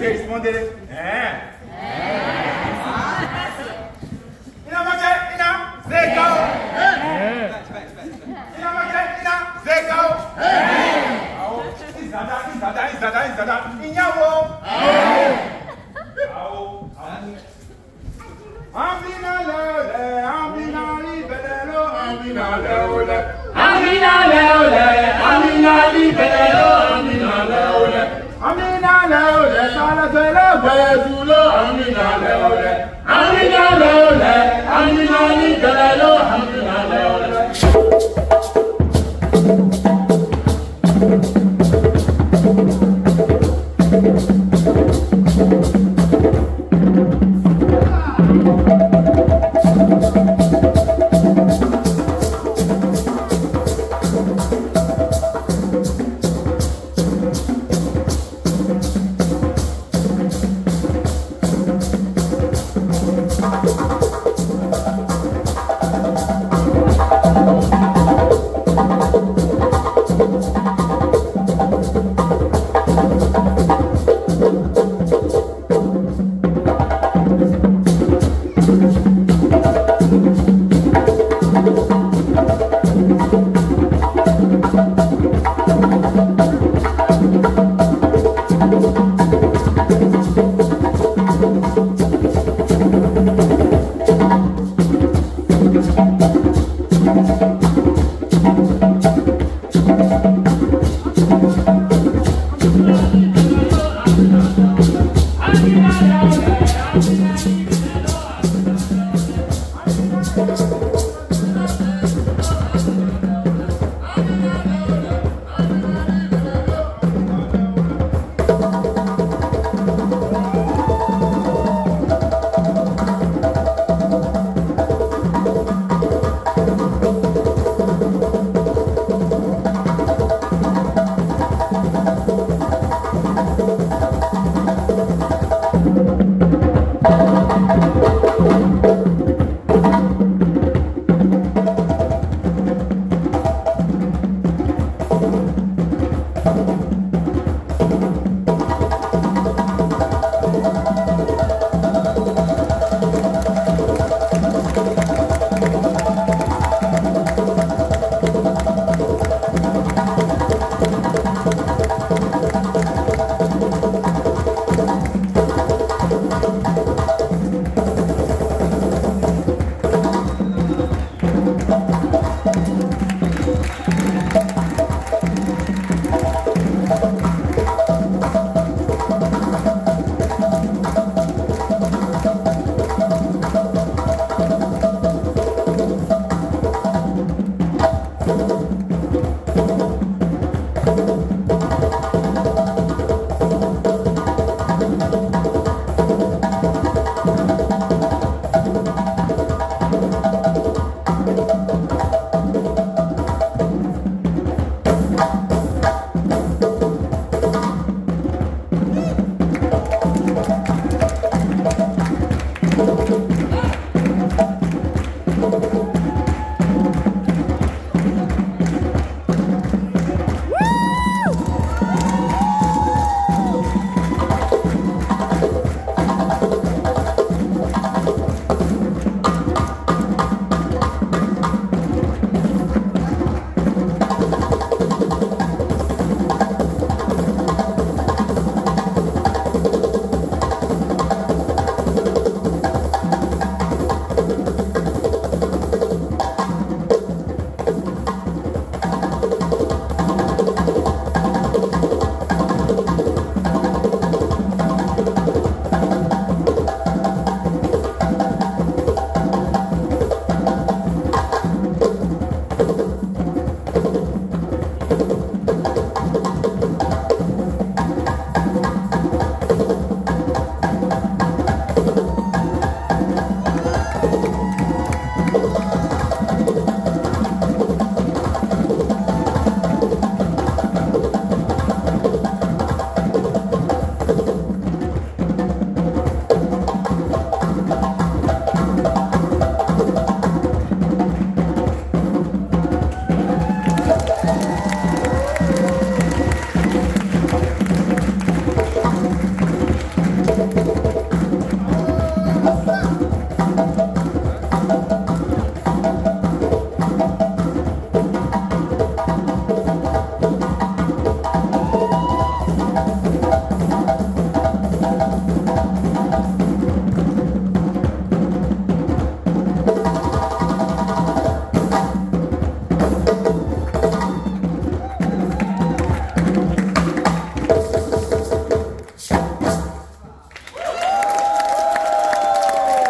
Porque responderei. É. Thank you.